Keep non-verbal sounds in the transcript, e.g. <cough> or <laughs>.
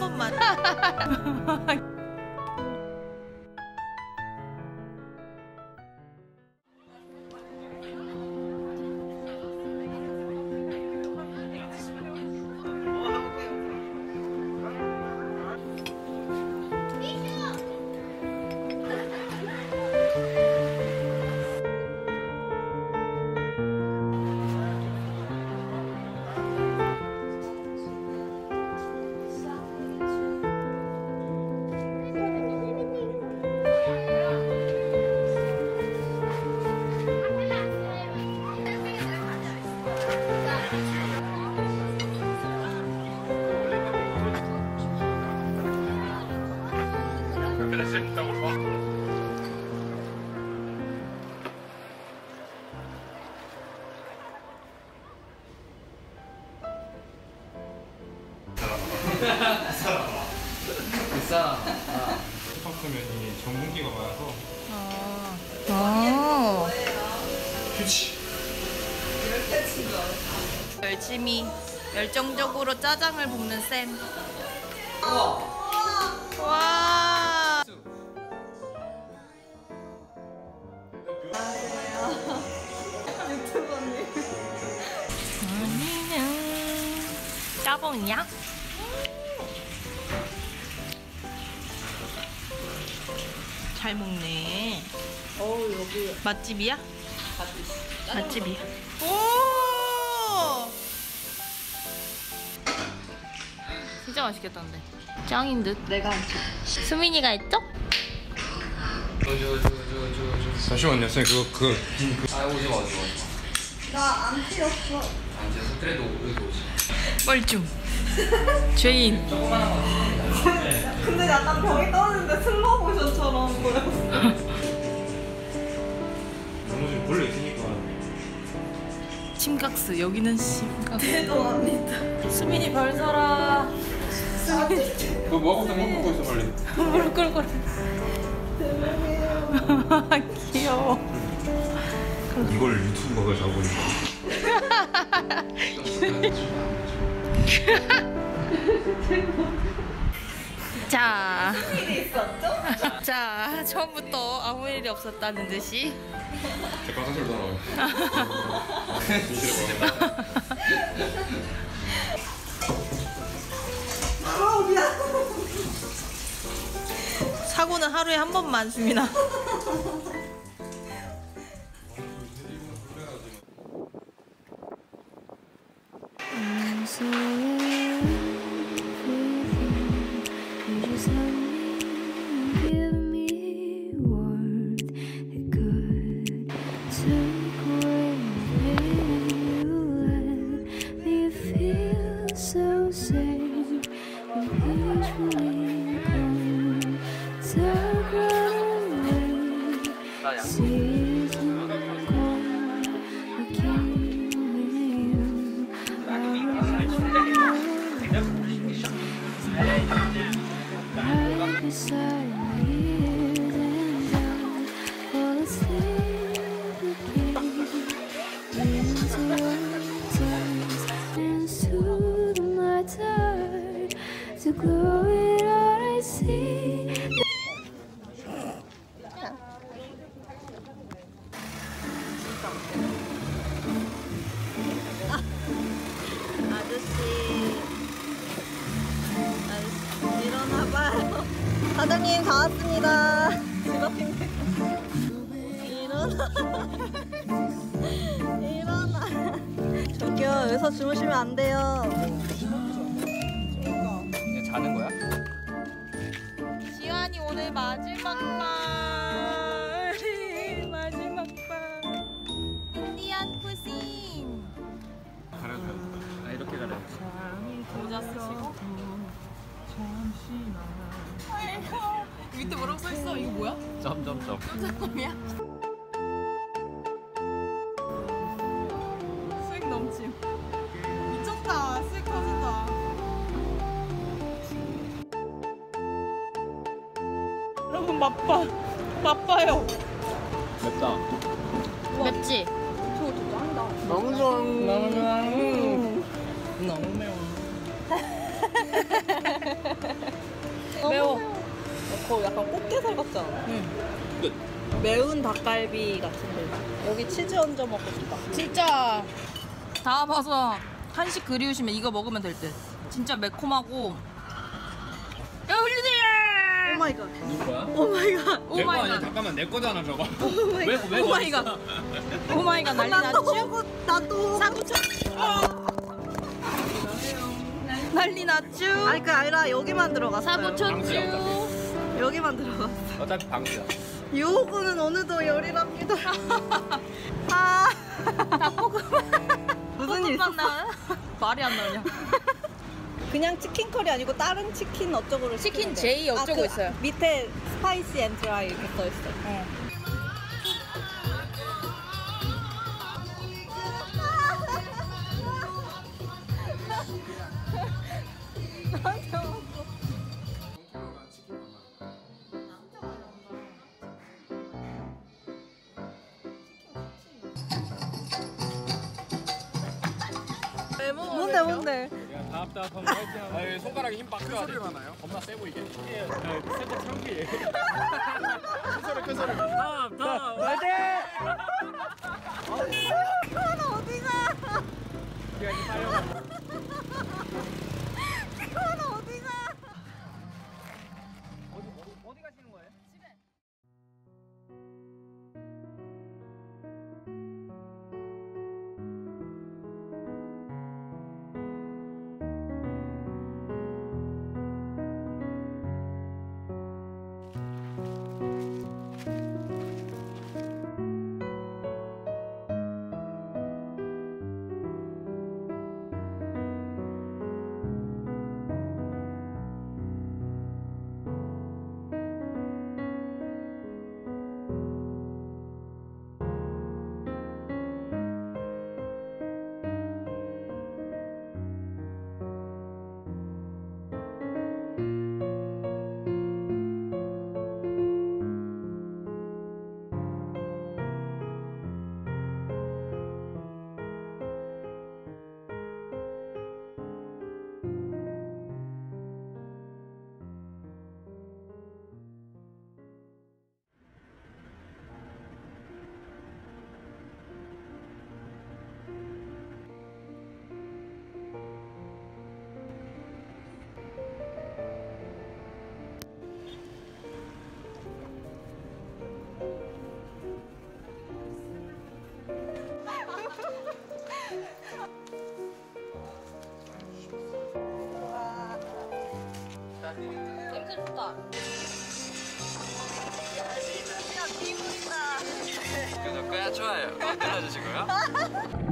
번만. <laughs> 비싸. 슈퍼스면이 전분기가 많아서 어. 휴지 열심히 열정적으로 짜장을 볶는 쌤. 와. 언니는 짜봉이야? 잘 먹네. 어우 여기 맛집이야? 맛있어. 맛집이야. 오! 진짜 맛있겠다는데. 짱인 듯. 내가 수민이가 했죠? 저저저저저 잠시만요 선생님 그거 그아 오지 마 오지 마. 나안 튀었어. 안 돼서 그래도 여기 오지. 뻘쭘. 죄인. 조그만한 거. 근데 약간 벽이 떨어지는데 슬로우 모션처럼 보였어. 너무 좀 벌레 있으니까 심각스. 여기는 심각스. 죄송합니다. 수민이 별 살아. 그거 먹고 있어 먹고 있어 빨리 무릎 꿇고. 귀여워. 이걸 유튜버가 잡으니까 자. 자, 처음부터 아무 일이 없었다는 듯이. 제 화장실 나와요 사고는 하루에 한 번만 수민아. <laughs> 大好你。 다 왔습니다. 일어나. 일어나. 저기요 여기서 주무시면 안 돼요. 그냥 자는 거야? 지환이 오늘 마지막 날. 뭐라고 써있어? 이거 뭐야? 점점점. 깜짝이야. 수익 넘침. 미쳤다. 수익 터진다. 여러분 맛봐. 맛봐요. 맵다. 맵지? 너무 좋아. 너무 매워. 더 약간 꽃게살 같잖아. 응. 끝. 매운 닭갈비 같은데. 여기 치즈 얹어 먹고 싶다. 진짜 다합 와서 한식 그리우시면 이거 먹으면 될 듯. 진짜 매콤하고. 야, 흘리네! 오마이갓. 누구야? 오마이갓. 내거 아니야? 잠깐만, 내 거잖아, 저거. 오마이갓. 오마이갓. 오마이갓, 난리 났죠? 나도. 상처. 난리 났쥬? 아니 그 아니라 여기만 들어갔어요. 사고 쳤쥬. 100원만 들어갔어 어차피 방수야. 유혹은 어느덧 열이랍니다. <laughs> 아. 닭볶음밥 무슨 말이 안 나냐? 그냥 치킨 커리 아니고 다른 치킨 어쩌고를 치킨 J 아, 어쩌고 아, 그 있어요? 밑에 spicy and dry 이렇게 써있어요. 네. <laughs> <laughs> 아, 뭔데 뭔데? 답답하면 화이팅. 아, 손가락에 힘 빡줘야 돼. 소리 나요? 겁나 세 보이게. 예. 살짝 창피해. <laughs> 큰 소리 큰 소리. 답답 화이팅. 그건 어디가? 우리가 이 냄새 좋다. 구독과 좋아요 꼭 눌러주시고요. <laughs>